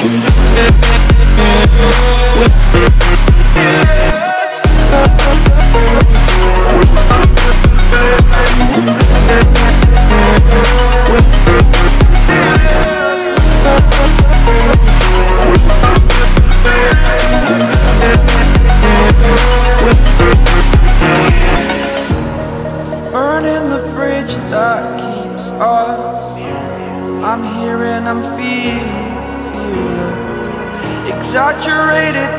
We'll.